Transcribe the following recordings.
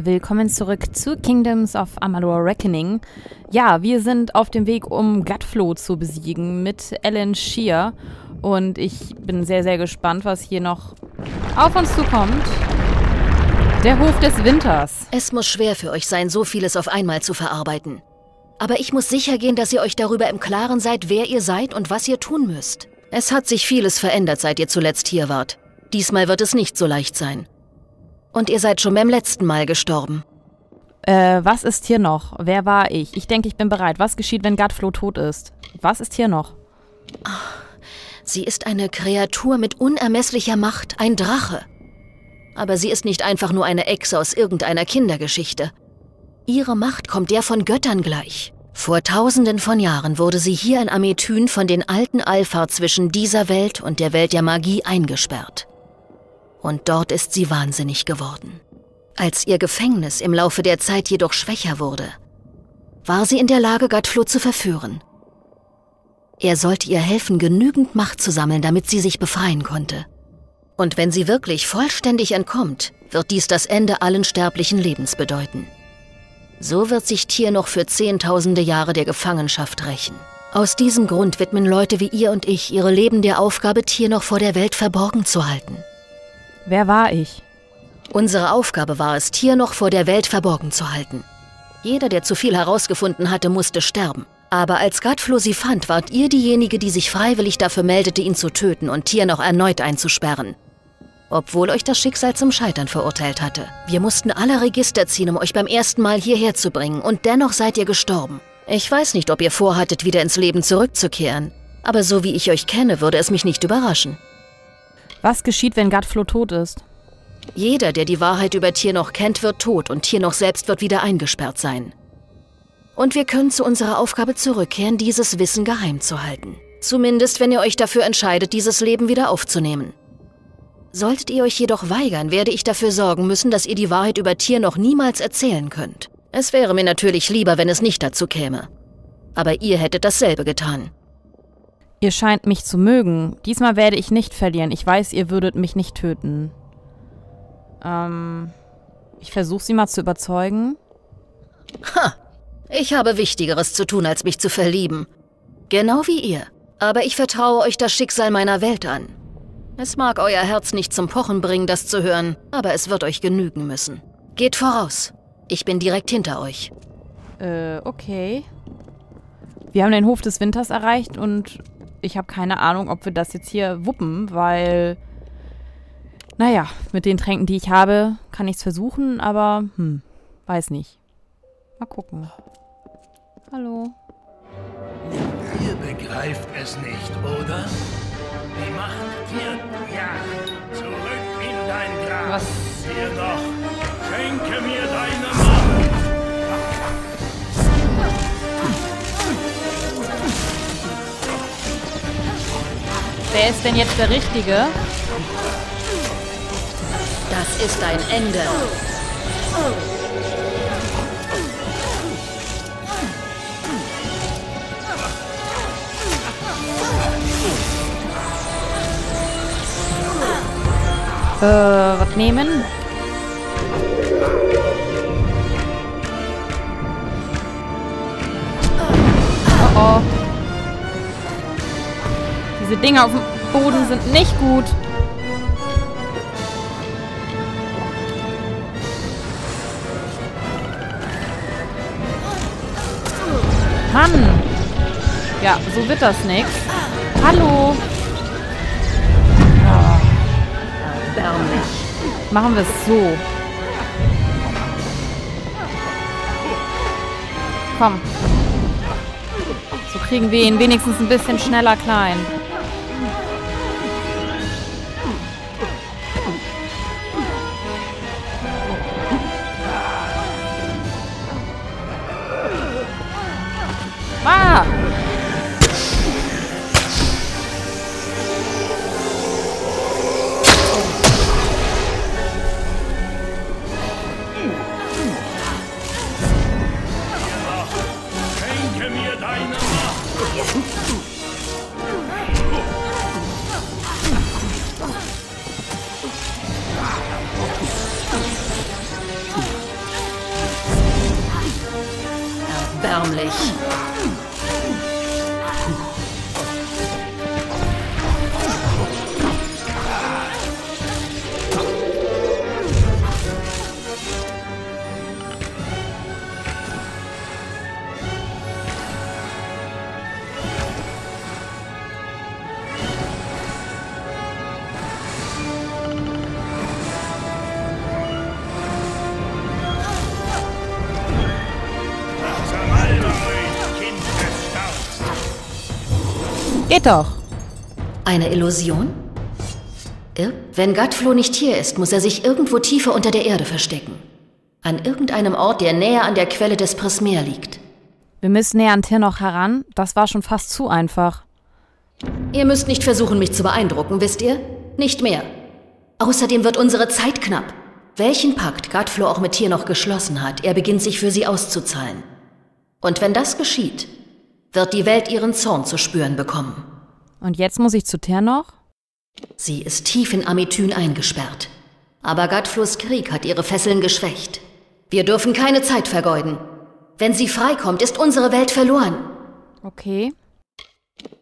Willkommen zurück zu Kingdoms of Amalur Reckoning. Ja, wir sind auf dem Weg, um Gutflow zu besiegen mit Ellen Shear. Und ich bin sehr, sehr gespannt, was hier noch auf uns zukommt. Der Hof des Winters. Es muss schwer für euch sein, so vieles auf einmal zu verarbeiten. Aber ich muss sicher gehen, dass ihr euch darüber im Klaren seid, wer ihr seid und was ihr tun müsst. Es hat sich vieles verändert, seit ihr zuletzt hier wart. Diesmal wird es nicht so leicht sein. Und ihr seid schon beim letzten Mal gestorben. Äh, was ist hier noch? Wer war ich? Ich denke, ich bin bereit. Was geschieht, wenn Gutflow tot ist? Was ist hier noch? Sie ist eine Kreatur mit unermesslicher Macht, ein Drache. Aber sie ist nicht einfach nur eine Echse aus irgendeiner Kindergeschichte. Ihre Macht kommt der von Göttern gleich. Vor tausenden von Jahren wurde sie hier in Amethyn von den alten Alpha zwischen dieser Welt und der Welt der Magie eingesperrt. Und dort ist sie wahnsinnig geworden. Als ihr Gefängnis im Laufe der Zeit jedoch schwächer wurde, war sie in der Lage, Gatflo zu verführen. Er sollte ihr helfen, genügend Macht zu sammeln, damit sie sich befreien konnte. Und wenn sie wirklich vollständig entkommt, wird dies das Ende allen sterblichen Lebens bedeuten. So wird sich Tier noch für zehntausende Jahre der Gefangenschaft rächen. Aus diesem Grund widmen Leute wie ihr und ich ihre Leben der Aufgabe, Tier noch vor der Welt verborgen zu halten. Wer war ich? Unsere Aufgabe war es, Tier noch vor der Welt verborgen zu halten. Jeder, der zu viel herausgefunden hatte, musste sterben. Aber als Gatflo sie fand, wart ihr diejenige, die sich freiwillig dafür meldete, ihn zu töten und Tier noch erneut einzusperren. Obwohl euch das Schicksal zum Scheitern verurteilt hatte. Wir mussten alle Register ziehen, um euch beim ersten Mal hierher zu bringen, und dennoch seid ihr gestorben. Ich weiß nicht, ob ihr vorhattet, wieder ins Leben zurückzukehren, aber so wie ich euch kenne, würde es mich nicht überraschen. Was geschieht, wenn Gutflow tot ist? Jeder, der die Wahrheit über Tier noch kennt, wird tot und Tier noch selbst wird wieder eingesperrt sein. Und wir können zu unserer Aufgabe zurückkehren, dieses Wissen geheim zu halten. Zumindest, wenn ihr euch dafür entscheidet, dieses Leben wieder aufzunehmen. Solltet ihr euch jedoch weigern, werde ich dafür sorgen müssen, dass ihr die Wahrheit über Tier noch niemals erzählen könnt. Es wäre mir natürlich lieber, wenn es nicht dazu käme. Aber ihr hättet dasselbe getan. Ihr scheint mich zu mögen. Diesmal werde ich nicht verlieren. Ich weiß, ihr würdet mich nicht töten. Ähm, ich versuche sie mal zu überzeugen. Ha! Ich habe Wichtigeres zu tun, als mich zu verlieben. Genau wie ihr. Aber ich vertraue euch das Schicksal meiner Welt an. Es mag euer Herz nicht zum Pochen bringen, das zu hören, aber es wird euch genügen müssen. Geht voraus. Ich bin direkt hinter euch. Äh, okay. Wir haben den Hof des Winters erreicht und ich habe keine Ahnung, ob wir das jetzt hier wuppen, weil, naja, mit den Tränken, die ich habe, kann ich es versuchen, aber, hm, weiß nicht. Mal gucken. Hallo. Ihr begreift es nicht, oder? Die Macht dir jagt zurück in dein Grab. Was? Hier doch, schenke mir deine Wer ist denn jetzt der Richtige? Das ist ein Ende. Äh, was nehmen? Diese Dinge auf dem Boden sind nicht gut. Mann. Ja, so wird das nix. Hallo. Erbärmlich. Machen wir es so. Komm. So kriegen wir ihn wenigstens ein bisschen schneller klein. Erbärmlich. Doch. Eine Illusion? Wenn Gatflo nicht hier ist, muss er sich irgendwo tiefer unter der Erde verstecken. An irgendeinem Ort, der näher an der Quelle des Prismeer liegt. Wir müssen näher an Tirnoch heran. Das war schon fast zu einfach. Ihr müsst nicht versuchen, mich zu beeindrucken, wisst ihr? Nicht mehr. Außerdem wird unsere Zeit knapp. Welchen Pakt Gatflo auch mit Tier noch geschlossen hat, er beginnt sich für sie auszuzahlen. Und wenn das geschieht, wird die Welt ihren Zorn zu spüren bekommen. Und jetzt muss ich zu Tirnoch? Sie ist tief in Amethyn eingesperrt. Aber Gatflos Krieg hat ihre Fesseln geschwächt. Wir dürfen keine Zeit vergeuden. Wenn sie freikommt, ist unsere Welt verloren. Okay.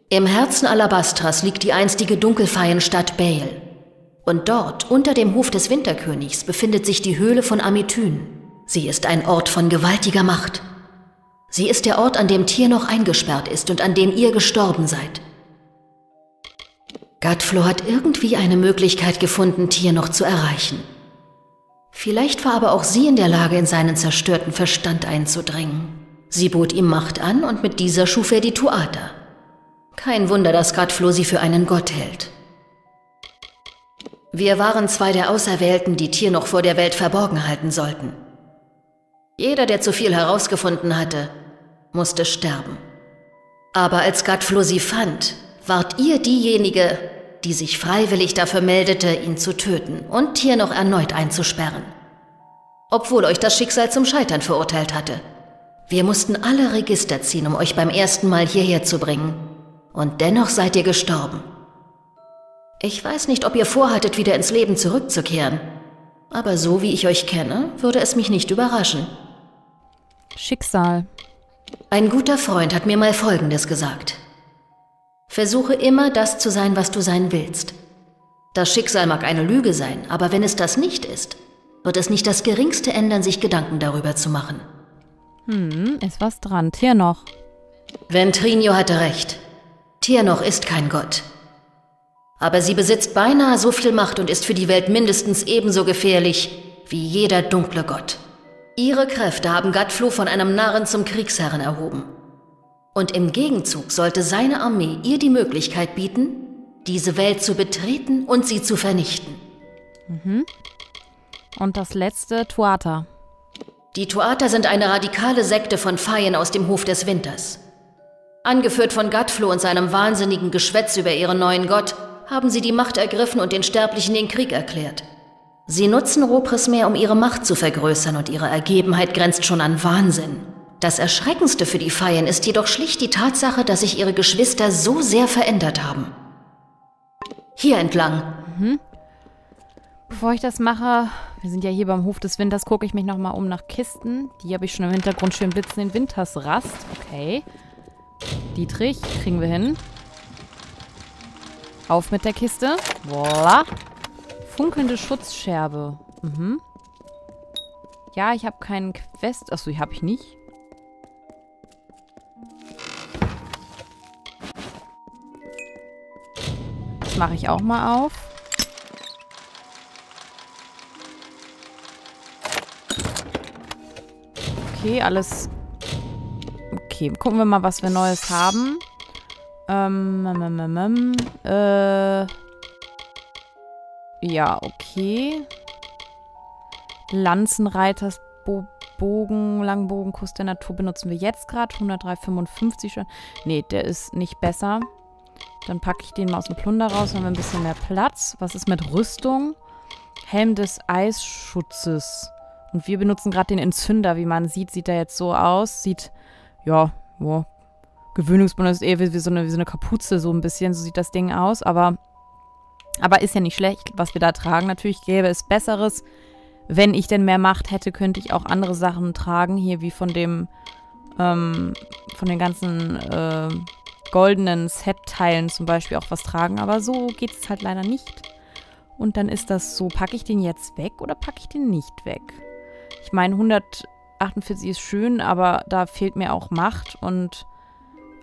Im Herzen Alabastras liegt die einstige Dunkelfeienstadt Bael. Und dort, unter dem Hof des Winterkönigs, befindet sich die Höhle von Amethyn. Sie ist ein Ort von gewaltiger Macht. Sie ist der Ort, an dem Tier noch eingesperrt ist und an dem ihr gestorben seid. Gatflo hat irgendwie eine Möglichkeit gefunden, Tier noch zu erreichen. Vielleicht war aber auch sie in der Lage, in seinen zerstörten Verstand einzudringen. Sie bot ihm Macht an und mit dieser schuf er die Tuata. Kein Wunder, dass Gatflo sie für einen Gott hält. Wir waren zwei der Auserwählten, die Tier noch vor der Welt verborgen halten sollten. Jeder, der zu viel herausgefunden hatte, musste sterben. Aber als Gatflo sie fand, wart ihr diejenige, die sich freiwillig dafür meldete, ihn zu töten und Tier noch erneut einzusperren. Obwohl euch das Schicksal zum Scheitern verurteilt hatte. Wir mussten alle Register ziehen, um euch beim ersten Mal hierher zu bringen. Und dennoch seid ihr gestorben. Ich weiß nicht, ob ihr vorhattet, wieder ins Leben zurückzukehren. Aber so wie ich euch kenne, würde es mich nicht überraschen. Schicksal. Ein guter Freund hat mir mal Folgendes gesagt. Versuche immer das zu sein, was du sein willst. Das Schicksal mag eine Lüge sein, aber wenn es das nicht ist, wird es nicht das geringste ändern, sich Gedanken darüber zu machen. Hm, ist was dran. Tirnoch. Ventrinio hatte recht. Tirnoch ist kein Gott. Aber sie besitzt beinahe so viel Macht und ist für die Welt mindestens ebenso gefährlich wie jeder dunkle Gott. Ihre Kräfte haben Gatflo von einem Narren zum Kriegsherren erhoben. Und im Gegenzug sollte seine Armee ihr die Möglichkeit bieten, diese Welt zu betreten und sie zu vernichten. Und das letzte, Tuata. Die Tuata sind eine radikale Sekte von Feien aus dem Hof des Winters. Angeführt von Gatflo und seinem wahnsinnigen Geschwätz über ihren neuen Gott, haben sie die Macht ergriffen und den Sterblichen den Krieg erklärt. Sie nutzen Roprismeer, um ihre Macht zu vergrößern und ihre Ergebenheit grenzt schon an Wahnsinn. Das Erschreckendste für die Feien ist jedoch schlicht die Tatsache, dass sich ihre Geschwister so sehr verändert haben. Hier entlang. Bevor ich das mache, wir sind ja hier beim Hof des Winters, gucke ich mich nochmal um nach Kisten. Die habe ich schon im Hintergrund schön blitzen in Wintersrast. Okay. Dietrich, kriegen wir hin. Auf mit der Kiste. Voila. Funkelnde Schutzscherbe. Mhm. Ja, ich habe keinen Quest. Achso, die habe ich nicht. Mache ich auch mal auf. Okay, alles. Okay, gucken wir mal, was wir Neues haben. Ähm, ähm, ähm, ähm, äh. Ja, okay. Lanzenreiters Bo Bogen, Langbogenkuss der Natur benutzen wir jetzt gerade. 103,55 schon. Nee, der ist nicht besser. Dann packe ich den mal aus dem Plunder raus, haben wir ein bisschen mehr Platz. Was ist mit Rüstung? Helm des Eisschutzes. Und wir benutzen gerade den Entzünder, wie man sieht, sieht er jetzt so aus. Sieht, ja, ja gewöhnungsbund ist eher wie, wie, so eine, wie so eine Kapuze, so ein bisschen. So sieht das Ding aus. Aber, aber ist ja nicht schlecht, was wir da tragen. Natürlich gäbe es Besseres. Wenn ich denn mehr Macht hätte, könnte ich auch andere Sachen tragen. Hier wie von dem ähm, von den ganzen äh, goldenen Set-Teilen zum Beispiel auch was tragen. Aber so geht es halt leider nicht. Und dann ist das so, packe ich den jetzt weg oder packe ich den nicht weg? Ich meine, 148 ist schön, aber da fehlt mir auch Macht und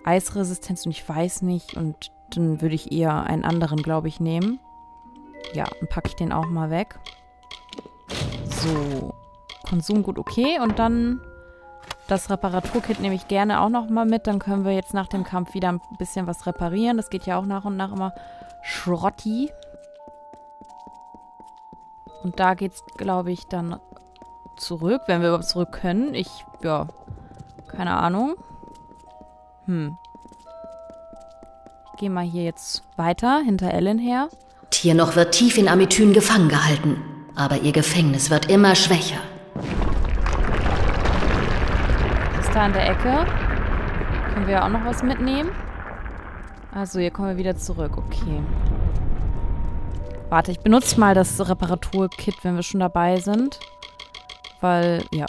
Eisresistenz und ich weiß nicht. Und dann würde ich eher einen anderen, glaube ich, nehmen. Ja, dann packe ich den auch mal weg. So, Konsumgut okay. Und dann das Reparaturkit nehme ich gerne auch noch mal mit. Dann können wir jetzt nach dem Kampf wieder ein bisschen was reparieren. Das geht ja auch nach und nach immer schrotti. Und da geht es, glaube ich, dann zurück, wenn wir überhaupt zurück können. Ich, ja, keine Ahnung. Hm. Ich gehe mal hier jetzt weiter, hinter Ellen her. Tiernoch wird tief in Amethyne gefangen gehalten, aber ihr Gefängnis wird immer schwächer. Da an der Ecke. Können wir auch noch was mitnehmen? Also, hier kommen wir wieder zurück. Okay. Warte, ich benutze mal das Reparaturkit, wenn wir schon dabei sind. Weil, ja.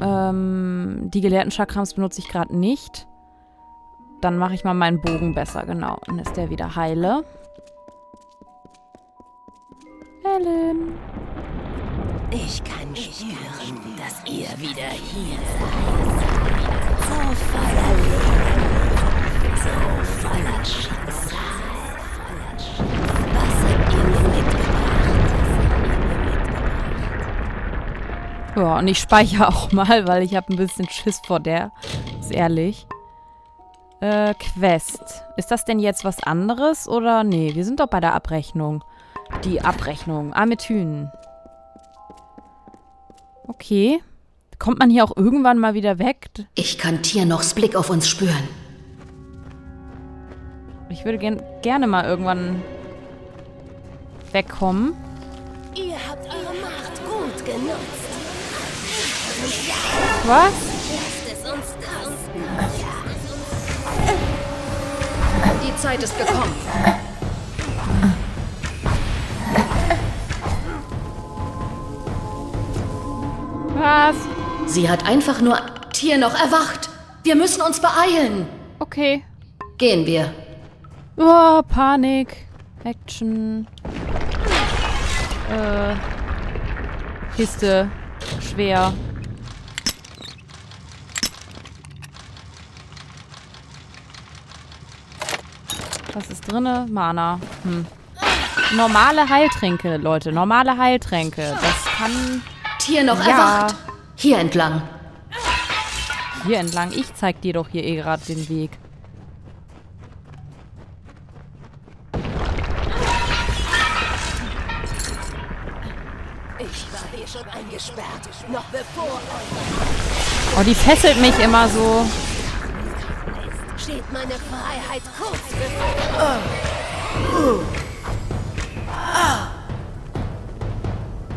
Ähm, die gelehrten Chakrams benutze ich gerade nicht. Dann mache ich mal meinen Bogen besser, genau. Dann ist der wieder heile. Ellen. Ich kann spüren, ihr wieder hier seid. So voller Leben, so voller Schicksal. Was habt ihr mir mitgebracht? Ja, und ich speichere auch mal, weil ich habe ein bisschen Schiss vor der. Ist ehrlich. Äh, Quest. Ist das denn jetzt was anderes oder? Nee, wir sind doch bei der Abrechnung. Die Abrechnung. Amethynen. Okay. Kommt man hier auch irgendwann mal wieder weg? Ich kann Tiernochs Blick auf uns spüren. Ich würde gern, gerne mal irgendwann wegkommen. Ihr habt eure Macht gut genutzt. Was? Lasst es uns kosten. Die Zeit ist gekommen. Was? Sie hat einfach nur Tiernoch erwacht. Wir müssen uns beeilen. Okay. Gehen wir. Oh, Panik. Action. Äh. Kiste. Schwer. Was ist drinne? Mana. Hm. Normale Heiltränke, Leute. Normale Heiltränke. Das kann Tiernoch Ja. erwacht. Hier entlang. hier entlang. Ich zeig dir doch hier eh gerade den Weg. Ich war hier schon eingesperrt, noch bevor Oh, die fesselt mich immer so. steht meine Freiheit kurz bevor. Oh,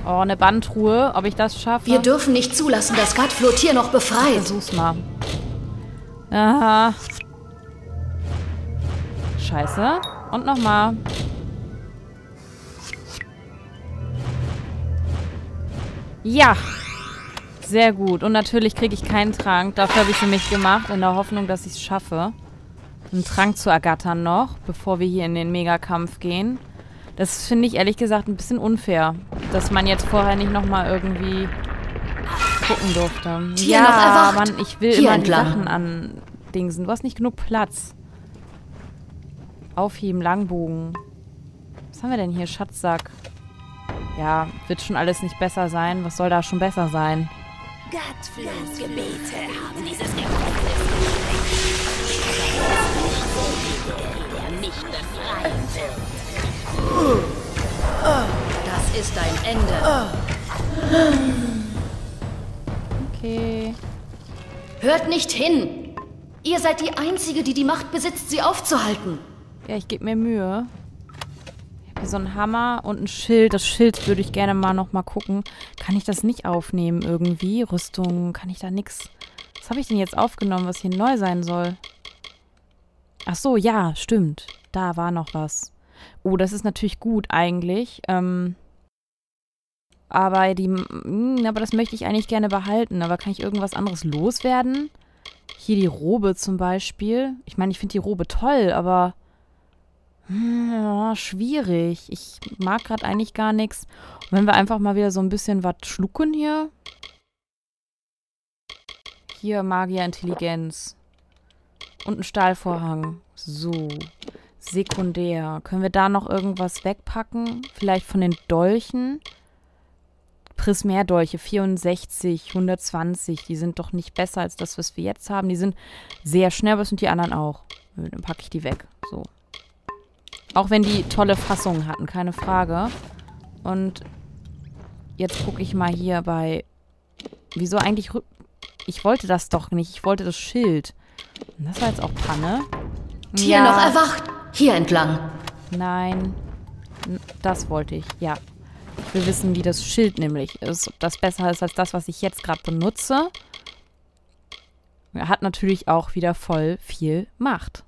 eine Bandruhe. Ob ich das schaffe? Wir dürfen nicht zulassen, dass Gatflo Tiernoch befreit. Versuch's mal. Aha. Scheiße. Und nochmal. Ja. Sehr gut. Und natürlich kriege ich keinen Trank. Dafür habe ich für mich gemacht, in der Hoffnung, dass ich es schaffe. Einen Trank zu ergattern noch, bevor wir hier in den Megakampf gehen. Das finde ich ehrlich gesagt ein bisschen unfair, dass man jetzt vorher nicht nochmal irgendwie gucken durfte. Tier ja. Mann, ich will Hier immer entlang. die Sachen andingsen. Du hast nicht genug Platz. Aufheben, Langbogen. Was haben wir denn hier? Schatzsack. Ja, wird schon alles nicht besser sein. Was soll da schon besser sein? Gatflos Gebete haben dieses Gefängnis mich befreien wird. Das ist ein Ende. Okay. Hört nicht hin. Ihr seid die Einzige, die die Macht besitzt, sie aufzuhalten. Ja, ich gebe mir Mühe. Ich habe hier so einen Hammer und ein Schild. Das Schild würde ich gerne mal noch mal gucken. Kann ich das nicht aufnehmen irgendwie? Rüstung, kann ich da nix... Was habe ich denn jetzt aufgenommen, was hier neu sein soll? Ach so, ja, stimmt. Da war noch was. Oh, das ist natürlich gut eigentlich. Ähm, Aber die, mh, aber das möchte ich eigentlich gerne behalten. Aber kann ich irgendwas anderes loswerden? Hier die Robe zum Beispiel. Ich meine, ich finde die Robe toll, aber hm, ja, schwierig. Ich mag gerade eigentlich gar nichts. Und wenn wir einfach mal wieder so ein bisschen was schlucken hier. Hier Magier-Intelligenz. Und ein Stahlvorhang. So. Sekundär. Können wir da noch irgendwas wegpacken? Vielleicht von den Dolchen? Prismärdolche 64, 120. Die sind doch nicht besser als das, was wir jetzt haben. Die sind sehr schnell, aber sind die anderen auch. Dann packe ich die weg. So. Auch wenn die tolle Fassungen hatten, keine Frage. Und jetzt gucke ich mal hier bei... Wieso eigentlich... Ich wollte das doch nicht. Ich wollte das Schild. Das war jetzt auch Panne. Tier ja. noch erwacht. Hier entlang. Nein. Das wollte ich, ja. Will wissen, wie das Schild nämlich ist. Ob das besser ist als das, was ich jetzt gerade benutze. Hat natürlich auch wieder voll viel Macht.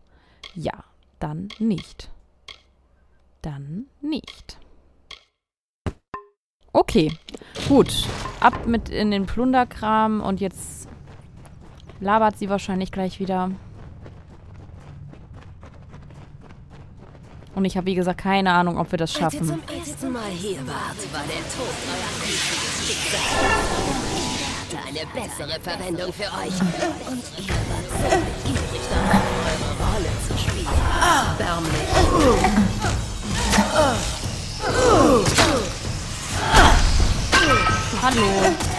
Ja, dann nicht. Dann nicht. Okay, gut. Ab mit in den Plunderkram und jetzt labert sie wahrscheinlich gleich wieder. Und ich habe, wie gesagt, keine Ahnung, ob wir das schaffen. Als ihr zum ersten Mal hier wart, war der Tod euer einziges Schicksal. Ich hatte eine bessere Verwendung für euch. Und ihr wart ziemlich gierig danach, eure Rolle zu spielen. Erbärmlich. Hallo.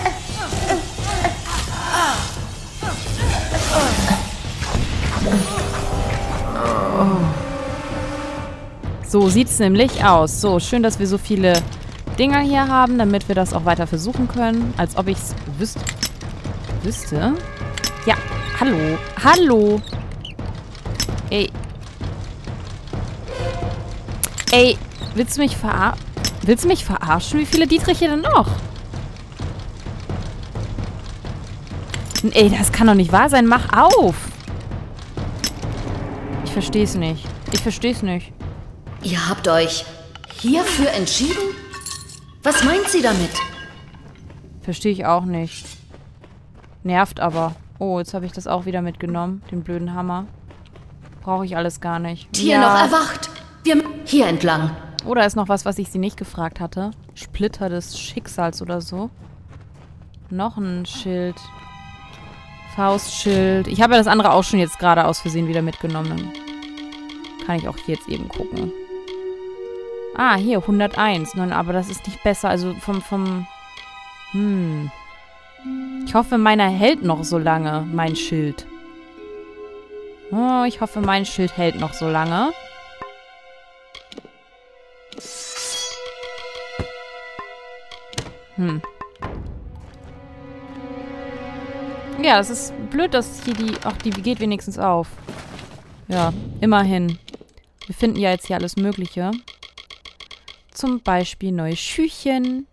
So sieht es nämlich aus. So, schön, dass wir so viele Dinger hier haben, damit wir das auch weiter versuchen können. Als ob ich es wüsste. Wüsste? Ja, hallo. Hallo. Ey. Ey, willst du mich verarschen? Willst du mich verarschen? Wie viele Dietriche denn noch? Ey, das kann doch nicht wahr sein. Mach auf. Ich verstehe es nicht. Ich verstehe es nicht. Ihr habt euch hierfür entschieden? Was meint sie damit? Verstehe ich auch nicht. Nervt aber. Oh, jetzt habe ich das auch wieder mitgenommen. Den blöden Hammer. Brauche ich alles gar nicht. Tier ja. noch erwacht. Wir hier entlang. Oder ist noch was, was ich sie nicht gefragt hatte. Splitter des Schicksals oder so. Noch ein Schild. Faustschild. Ich habe ja das andere auch schon jetzt gerade aus Versehen wieder mitgenommen. Kann ich auch hier jetzt eben gucken. Ah, hier, 101. Nein, aber das ist nicht besser. Also vom, vom... Hm. Ich hoffe, meiner hält noch so lange, mein Schild. Oh, ich hoffe, mein Schild hält noch so lange. Hm. Ja, es ist blöd, dass hier die... Ach, die geht wenigstens auf. Ja, immerhin. Wir finden ja jetzt hier alles Mögliche. Zum Beispiel neue Schüchen.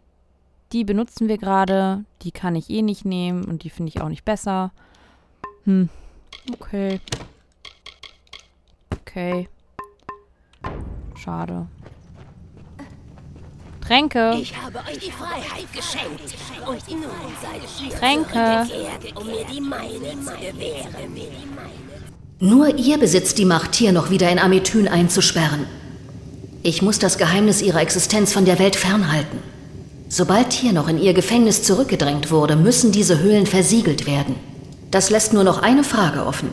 Die benutzen wir gerade. Die kann ich eh nicht nehmen und die finde ich auch nicht besser. Hm. Okay. Okay. Schade. Tränke. Ich habe euch die Freiheit geschenkt. Und nun seid ihr Tränke. um mir die meine zu gewähren. Nur ihr besitzt die Macht, hier noch wieder in Amethyn einzusperren. Ich muss das Geheimnis ihrer Existenz von der Welt fernhalten. Sobald hier noch in ihr Gefängnis zurückgedrängt wurde, müssen diese Höhlen versiegelt werden. Das lässt nur noch eine Frage offen.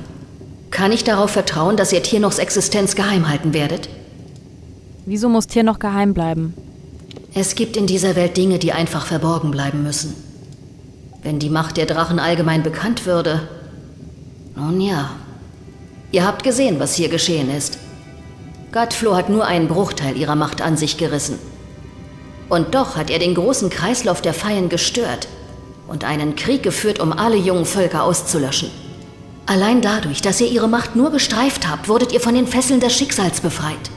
Kann ich darauf vertrauen, dass ihr Tiernochs Existenz geheim halten werdet? Wieso muss Tier noch geheim bleiben? Es gibt in dieser Welt Dinge, die einfach verborgen bleiben müssen. Wenn die Macht der Drachen allgemein bekannt würde... Nun ja. Ihr habt gesehen, was hier geschehen ist. Godflow hat nur einen Bruchteil ihrer Macht an sich gerissen. Und doch hat er den großen Kreislauf der Feien gestört und einen Krieg geführt, um alle jungen Völker auszulöschen. Allein dadurch, dass ihr ihre Macht nur gestreift habt, wurdet ihr von den Fesseln des Schicksals befreit.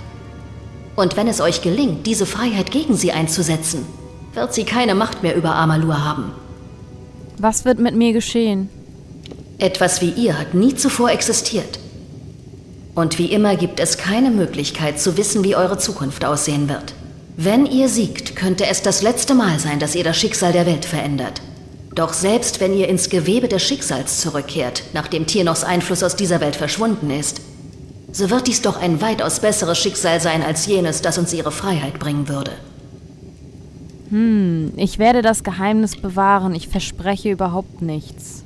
Und wenn es euch gelingt, diese Freiheit gegen sie einzusetzen, wird sie keine Macht mehr über Amalur haben. Was wird mit mir geschehen? Etwas wie ihr hat nie zuvor existiert. Und wie immer gibt es keine Möglichkeit zu wissen, wie eure Zukunft aussehen wird. Wenn ihr siegt, könnte es das letzte Mal sein, dass ihr das Schicksal der Welt verändert. Doch selbst wenn ihr ins Gewebe des Schicksals zurückkehrt, nachdem Tiernochs Einfluss aus dieser Welt verschwunden ist, so wird dies doch ein weitaus besseres Schicksal sein als jenes, das uns ihre Freiheit bringen würde. Hm, ich werde das Geheimnis bewahren. Ich verspreche überhaupt nichts.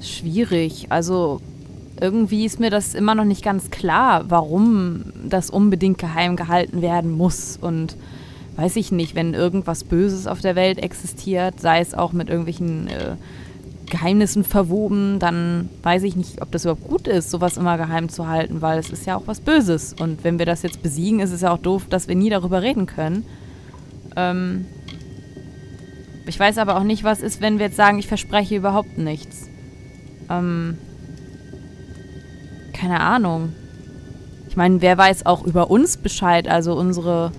Schwierig. Also irgendwie ist mir das immer noch nicht ganz klar, warum das unbedingt geheim gehalten werden muss. Und weiß ich nicht, wenn irgendwas Böses auf der Welt existiert, sei es auch mit irgendwelchen äh, Geheimnissen verwoben, dann weiß ich nicht, ob das überhaupt gut ist, sowas immer geheim zu halten, weil es ist ja auch was Böses. Und wenn wir das jetzt besiegen, ist es ja auch doof, dass wir nie darüber reden können. Ähm ich weiß aber auch nicht, was ist, wenn wir jetzt sagen, ich verspreche überhaupt nichts. Ähm keine Ahnung. Ich meine, wer weiß auch über uns Bescheid, also unsere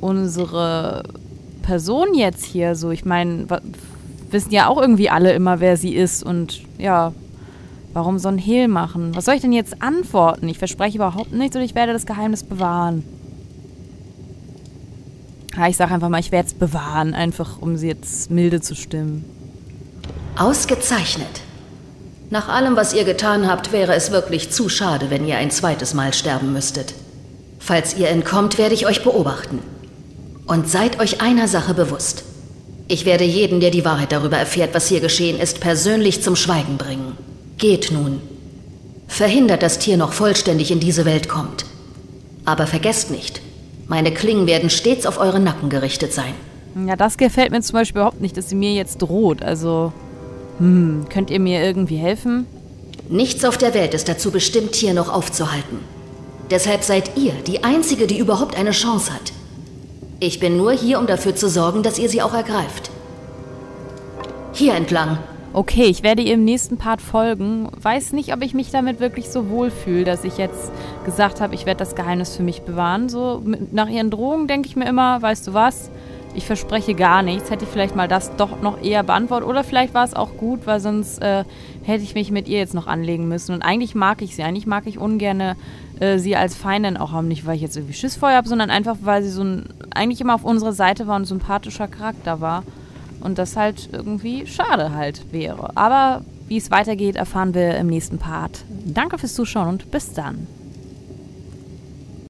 unsere Person jetzt hier so. Ich meine, wissen ja auch irgendwie alle immer, wer sie ist und ja, warum so ein Hehl machen? Was soll ich denn jetzt antworten? Ich verspreche überhaupt nichts und ich werde das Geheimnis bewahren. Ja, ich sage einfach mal, ich werde es bewahren, einfach um sie jetzt milde zu stimmen. Ausgezeichnet. Nach allem, was ihr getan habt, wäre es wirklich zu schade, wenn ihr ein zweites Mal sterben müsstet. Falls ihr entkommt, werde ich euch beobachten. Und seid euch einer Sache bewusst. Ich werde jeden, der die Wahrheit darüber erfährt, was hier geschehen ist, persönlich zum Schweigen bringen. Geht nun. Verhindert, dass Tier noch vollständig in diese Welt kommt. Aber vergesst nicht, meine Klingen werden stets auf euren Nacken gerichtet sein. Ja, das gefällt mir zum Beispiel überhaupt nicht, dass sie mir jetzt droht. Also, hm, könnt ihr mir irgendwie helfen? Nichts auf der Welt ist dazu bestimmt, Tier noch aufzuhalten. Deshalb seid ihr die Einzige, die überhaupt eine Chance hat. Ich bin nur hier, um dafür zu sorgen, dass ihr sie auch ergreift. Hier entlang. Okay, ich werde ihr im nächsten Part folgen. Weiß nicht, ob ich mich damit wirklich so wohl fühle, dass ich jetzt gesagt habe, ich werde das Geheimnis für mich bewahren. So mit, nach ihren Drohungen denke ich mir immer, weißt du was? Ich verspreche gar nichts. Hätte ich vielleicht mal das doch noch eher beantwortet. Oder vielleicht war es auch gut, weil sonst äh, hätte ich mich mit ihr jetzt noch anlegen müssen. Und eigentlich mag ich sie. Eigentlich mag ich ungern äh, sie als Feindin auch haben. Nicht, weil ich jetzt irgendwie Schiss vor habe, sondern einfach, weil sie so ein, eigentlich immer auf unserer Seite war und ein sympathischer Charakter war. Und das halt irgendwie schade halt wäre. Aber wie es weitergeht, erfahren wir im nächsten Part. Danke fürs Zuschauen und bis dann.